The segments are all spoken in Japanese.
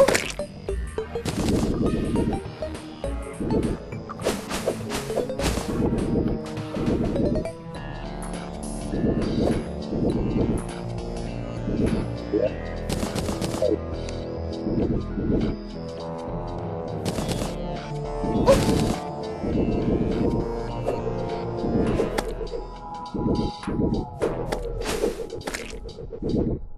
Oh! Thank you.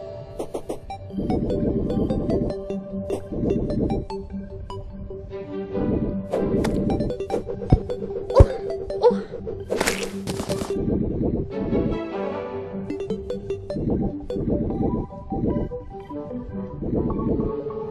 ごめんごめんごめんごめん。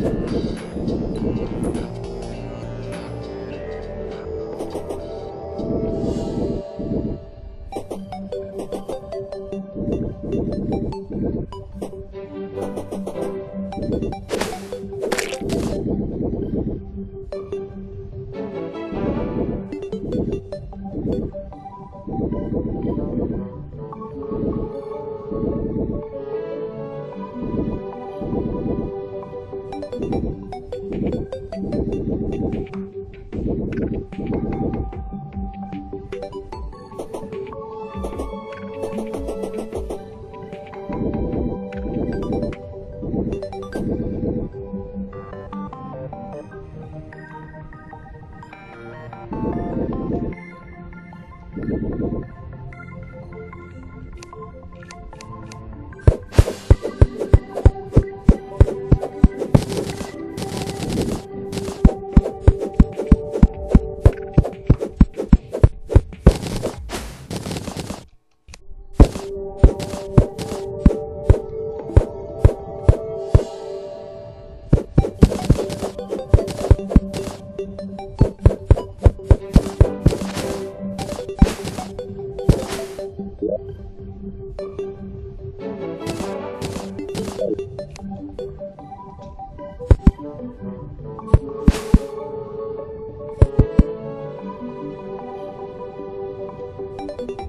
うん。了。Yeah.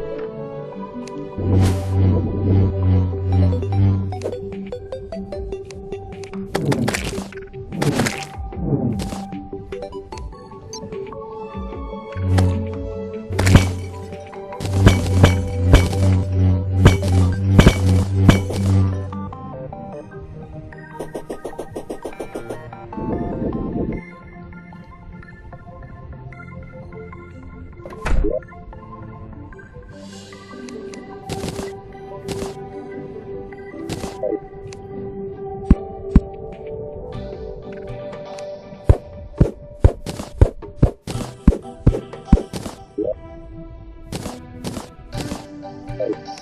Bye.